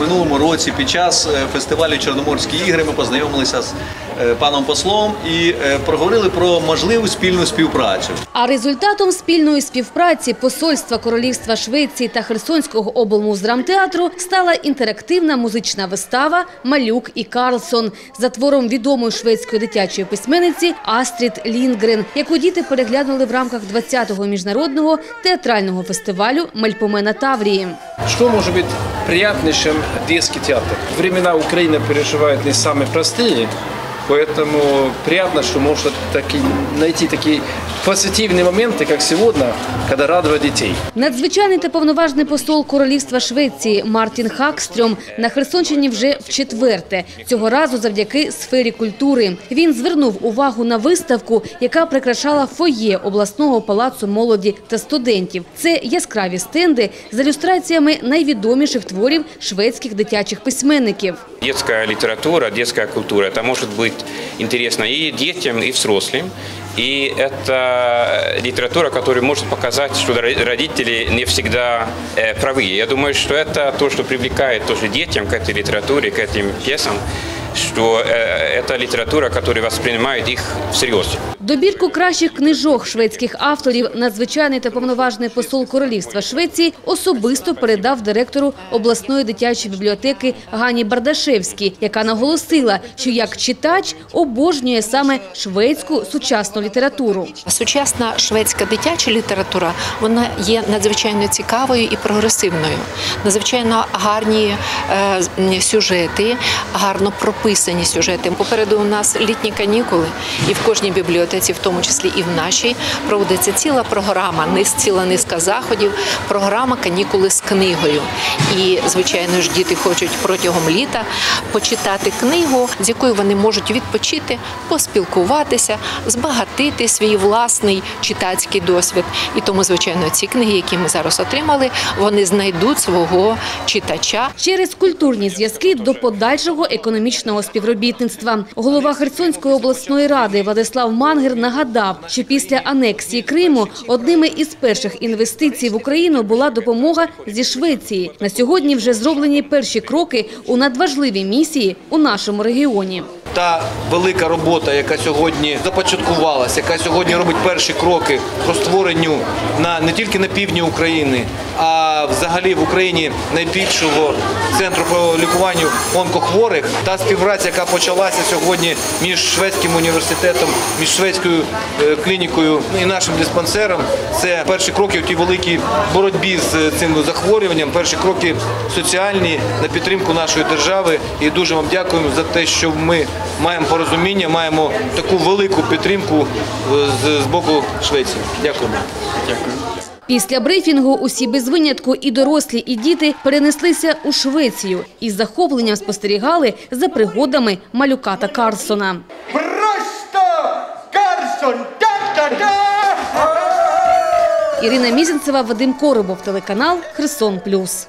минулому році під час е, фестивалю Чорноморські ігри ми познайомилися з паном послом і е, проговорили про можливу спільну співпрацю. А результатом спільної співпраці посольства Королівства Швеції та Херсонського облмуздрамтеатру стала інтерактивна музична вистава Малюк і Карлсон за твором відомої шведської дитячої письменниці Астрід Лінгрен, яку діти переглянули в рамках 20-го міжнародного театрального фестивалю Мельпомена Таврії. Что может быть приятнее, чем детский театр? Времена Украины переживают не самые простые, поэтому приятно, что можно таки, найти такие позитивные моменты, как сегодня, когда радовать детей. Надзвичайний та повноважний посол Королівства Швеції Мартін Хакстрьом на Херсонщині вже вчетверте. Цього разу завдяки сфері культури. Він звернув увагу на виставку, яка прикрашала фоє обласного палацу молоді та студентів. Це яскраві стенди з ілюстраціями найвідоміших творів шведських дитячих письменників. Детская литература, детская культура, это может быть интересно и детям, и взрослым. И это литература, которая может показать, что ро- родители не всегда э, правы. Я думаю, что это то, что привлекает тоже детям к этой литературе, к этим пьесам, что э, это литература, которая воспринимает их всерьез. Добірку кращих книжок шведських авторів надзвичайний та повноважний посол Королівства Швеції особисто передав директору обласної дитячої бібліотеки Гані Бардашевській, яка наголосила, що як читач обожнює саме шведську сучасну літературу. Сучасна шведська дитяча література вона є надзвичайно цікавою і прогресивною. Надзвичайно гарні е, сюжети, гарно прописані сюжети. Попереду у нас літні канікули, і в кожній бібліотеці, в тому числі і в нашій, проводиться ціла програма, низ ціла низка заходів. Програма канікули з книгою. І звичайно ж діти хочуть протягом літа почитати книгу, з якою вони можуть відпочити, поспілкуватися, збагатити свій власний читацький досвід. І тому, звичайно, ці книги, які ми зараз отримали, вони знайдуть свого читача. Через культурні зв'язки до подальшого економічного співробітництва. Голова Херсонської обласної ради Владислав Мангер нагадав, що після анексії Криму одними із перших інвестицій в Україну була допомога зі Швеції. На сьогодні вже зроблені перші кроки у надважливій місії у нашому регіоні. та велика робота, яка сьогодні започаткувалася, яка сьогодні робить перші кроки по створенню на не тільки на півдні України, а взагалі в Україні найбільшого центру по лікуванню онкохворих. Та співпраця, яка почалася сьогодні між шведським університетом, між шведською е, клінікою і нашим диспансером. Це перші кроки в тій великій боротьбі з цим захворюванням, перші кроки соціальні на підтримку нашої держави. І дуже вам дякуємо за те, що ми маємо порозуміння, маємо таку велику підтримку е, з, боку Швеції. Дякуємо. Після брифінгу усі без винятку і дорослі, і діти перенеслися у Швецію і з захопленням спостерігали за пригодами малюка та Карсона. Просто Карсон! Та-та-та! Ірина Мізінцева, Вадим Коробов, телеканал Херсон Плюс.